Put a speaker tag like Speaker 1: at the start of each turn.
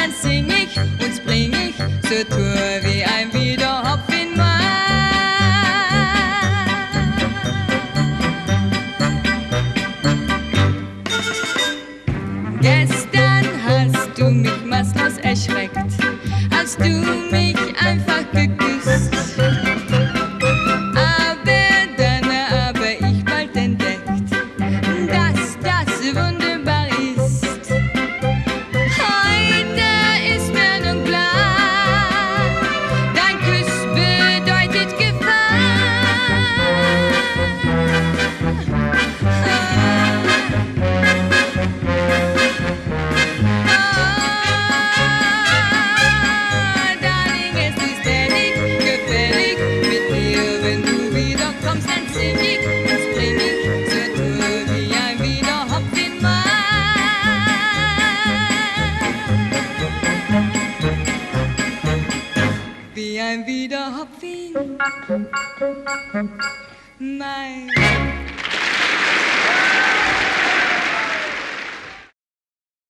Speaker 1: dann sing ich und spring ich zur Tour wie ein Wiederhopf in Mai. Gestern hast du mich maßlos erschreckt, als du mich Wie ein Wiederhopfen. Nein.